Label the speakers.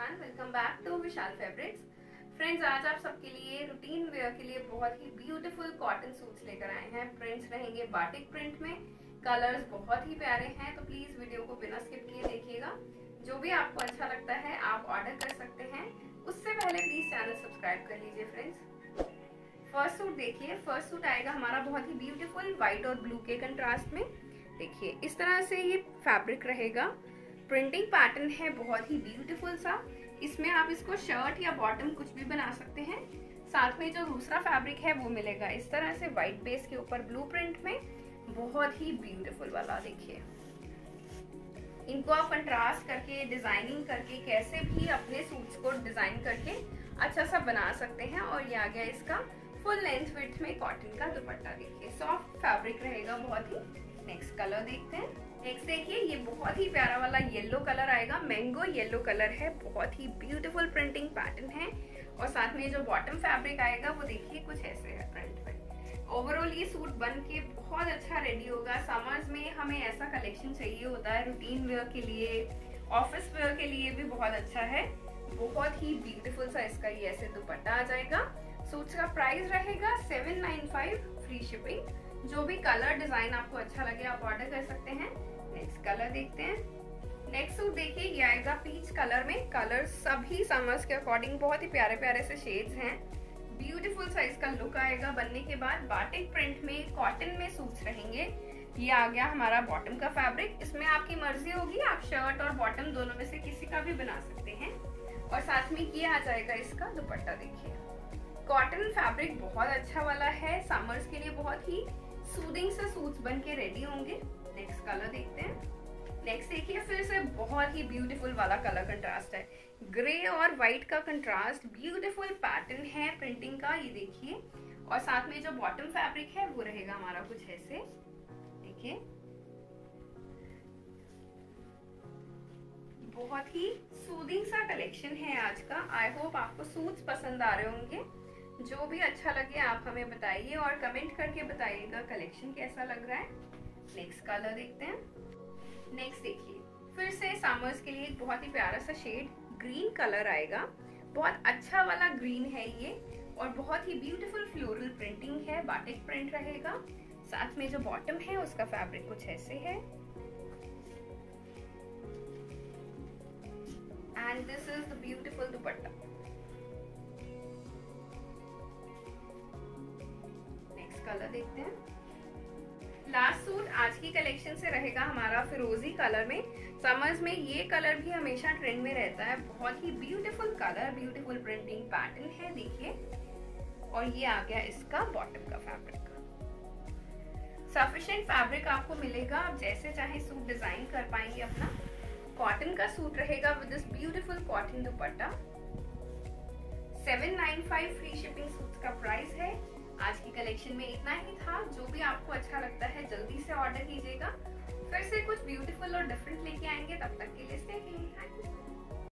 Speaker 1: Everyone welcome back to Vishal fabrics friends आज आप सबके लिए रूटीन वेयर के लिए बहुत ही ब्यूटीफुल कॉटन सूट्स लेकर आए हैं। प्रिंट्स रहेंगे बाटिक प्रिंट में। कलर्स बहुत ही प्यारे हैं तो प्लीज़ वीडियो को बिना स्किप किए देखिएगा। जो भी आपको अच्छा लगता है, आप ऑर्डर कर सकते हैं। उससे पहले प्लीज़ चैनल सब्सक्राइब कर लीजिए फ्रेंड्स फ़र्स्ट सूट देखिए। फ़र्स्ट सूट आएगा हमारा बहुत ही ब्यूटीफुल व्हाइट और ब्लू के कंट्रास्ट में। देखिए, इस तरह से ये फैब्रिक रहेगा। प्रिंटिंग पैटर्न है, बहुत ही ब्यूटीफुल सा। इसमें आप इसको शर्ट या बॉटम कुछ भी बना सकते हैं। साथ में जो दूसरा फैब्रिक है, वो मिलेगा। इस तरह से व्हाइट बेस के ऊपर ब्लू प्रिंट में बहुत ही ब्यूटीफुल वाला, देखिए। इनको आप कंट्रास्ट करके डिज़ाइनिंग करके, कैसे भी अपने सूट्स को डिज़ाइन करके अच्छा सा बना सकते हैं। और ये आ गया इसका फुल लेंथ विथ में कॉटन का दुपट्टा, देखिए। सॉफ्ट फैब्रिक रहेगा, बहुत ही कलर देखते हैं। नेक्स्ट देखिए ये बहुत ही प्यारा वाला येलो कलर आएगा। मैंगो येलो कलर है। बहुत ही ब्यूटीफुल प्रिंटिंग पैटर्न है। और साथ में जो बॉटम फैब्रिक आएगा, वो देखिए, कुछ ऐसे है प्रिंट में ओवरऑल ये सूट बन के बहुत अच्छा रेडी होगा। समर्स में हमें ऐसा कलेक्शन चाहिए होता है। रूटीन वेयर के लिए ऑफ़िस वेयर के लिए भी बहुत अच्छा है। बहुत ही ब्यूटीफुल सा इसका ये ऐसे दुपट्टा आ जाएगा। सूट्स का प्राइस रहेगा seven nine five free shipping जो भी कलर डिज़ाइन आपको अच्छा लगे, आप ऑर्डर कर सकते हैं। नेक्स्ट कलर देखते हैं। नेक्स्ट सूट देखिए, ये आएगा पीच कलर में। कलर सभी समर्स के अकॉर्डिंग बहुत ही प्यारे प्यारे से शेड्स हैं। ब्यूटीफुल साइज़ का लुक आएगा बनने के बाद। बाटिक प्रिंट में कॉटन में सूट्स रहेंगे। ये आ गया हमारा बॉटम का फैब्रिक इसमें आपकी मर्ज़ी होगी, आप शर्ट और बॉटम दोनों में से किसी का भी बना सकते हैं। और साथ में ये आ जाएगा इसका दुपट्टा, देखिए। कॉटन फैब्रिक बहुत अच्छा वाला है। समर्स के लिए बहुत ही सूदिंग से सूट्स बन के रेडी होंगे। नेक्स्ट कलर देखते हैं। नेक्स्ट देखिए, फिर से बहुत ही ब्यूटीफुल वाला कलर कंट्रास्ट है। ग्रे और व्हाइट का कंट्रास्ट ब्यूटीफुल पैटर्न है प्रिंटिंग का, ये देखिए। और साथ में जो बॉटम फैब्रिक है, वो रहेगा हमारा कुछ ऐसे। देखिए। बहुत ही सूदिंग सा कलेक्शन है आज का। आई होप आपको सूट्स पसंद आ रहे होंगे। जो भी अच्छा लगे आप हमें बताइए और कमेंट करके बताइएगा कलेक्शन कैसा लग रहा है। नेक्स्ट कलर देखते हैं। नेक्स्ट देखिए। फिर से समर्स के लिए एक बहुत ही प्यारा सा शेड ग्रीन कलर आएगा। बहुत अच्छा वाला ग्रीन है ये और बहुत ही ब्यूटीफुल फ्लोरल प्रिंटिंग है बाटिक प्रिंट रहेगा। साथ में जो बॉटम है, उसका फैब्रिक कुछ ऐसे है। And this is the beautiful dupatta. Colour देखते हैं। लास्ट सूट आज की कलेक्शन से रहेगा हमारा फिरोजी कलर में। समर्स में ये कलर भी हमेशा ट्रेंड में रहता है। बहुत ही beautiful colour beautiful printing pattern है, देखिए। और ये आ गया इसका बॉटम का फैब्रिक सफिशिएंट फैब्रिक आपको मिलेगा। आप जैसे चाहे सूट डिज़ाइन कर पाएँगे अपना। कॉटन का सूट रहेगा with this beautiful cotton dupatta. 795 free shipping suit का प्राइस है। आज की कलेक्शन में इतना ही था। जो भी आपको अच्छा लगता है, जल्दी से ऑर्डर कीजिएगा। फिर से कुछ ब्यूटीफुल और डिफरेंट लेके आएँगे, तब तक के लिए थैंक यू